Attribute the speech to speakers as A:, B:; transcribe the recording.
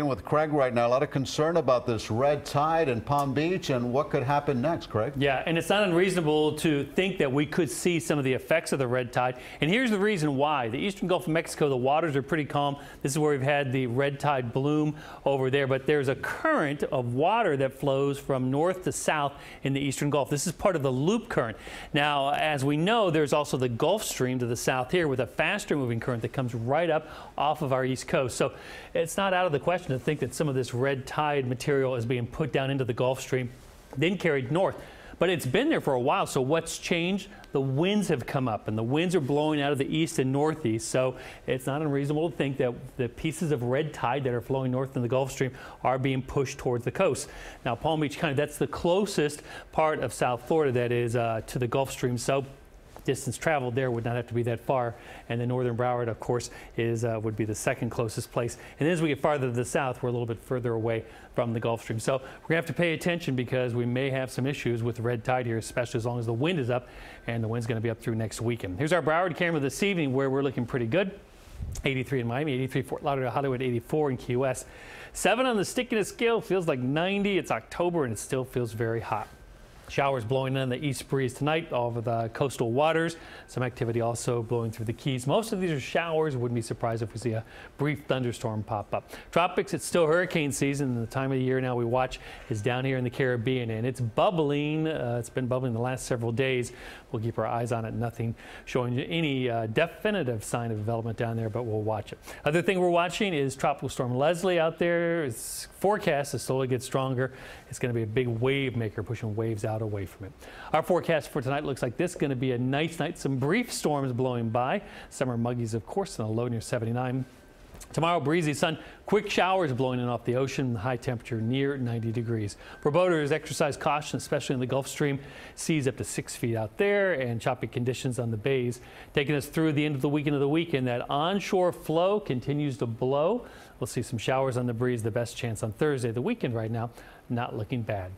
A: With Craig right now, a lot of concern about this red tide in Palm Beach and what could happen next, Craig.
B: Yeah, and it's not unreasonable to think that we could see some of the effects of the red tide. And here's the reason why. The eastern Gulf of Mexico, the waters are pretty calm. This is where we've had the red tide bloom over there. But there's a current of water that flows from north to south in the eastern Gulf. This is part of the loop current. Now, as we know, there's also the Gulf Stream to the south here with a faster moving current that comes right up off of our east coast. So it's not out of the question question to think that some of this red tide material is being put down into the Gulf Stream, then carried north. But it's been there for a while, so what's changed? The winds have come up, and the winds are blowing out of the east and northeast, so it's not unreasonable to think that the pieces of red tide that are flowing north in the Gulf Stream are being pushed towards the coast. Now, Palm Beach County, that's the closest part of South Florida that is uh, to the Gulf Stream, so distance traveled there would not have to be that far. And the northern Broward, of course, is uh, would be the second closest place. And as we get farther to the south, we're a little bit further away from the Gulf Stream. So we're to have to pay attention because we may have some issues with the red tide here, especially as long as the wind is up. And the wind's going to be up through next weekend. Here's our Broward camera this evening where we're looking pretty good. 83 in Miami, 83 Fort Lauderdale, Hollywood, 84 in Key West. 7 on the stickiness scale feels like 90. It's October and it still feels very hot. Showers blowing in the east breeze tonight over the coastal waters. Some activity also blowing through the Keys. Most of these are showers. Wouldn't be surprised if we see a brief thunderstorm pop up. Tropics, it's still hurricane season. The time of the year now we watch is down here in the Caribbean and it's bubbling. Uh, it's been bubbling the last several days. We'll keep our eyes on it. Nothing showing any uh, definitive sign of development down there, but we'll watch it. Other thing we're watching is Tropical Storm Leslie out there. Its forecast is slowly get stronger. It's going to be a big wave maker pushing waves out away from it. Our forecast for tonight looks like this. Going to be a nice night. Some brief storms blowing by. Summer muggies, of course, and a low near 79. Tomorrow, breezy sun, quick showers blowing in off the ocean, high temperature near 90 degrees. For boaters, exercise caution, especially in the Gulf Stream. Seas up to six feet out there and choppy conditions on the bays. Taking us through the end of the weekend of the weekend, that onshore flow continues to blow. We'll see some showers on the breeze, the best chance on Thursday. The weekend right now, not looking bad.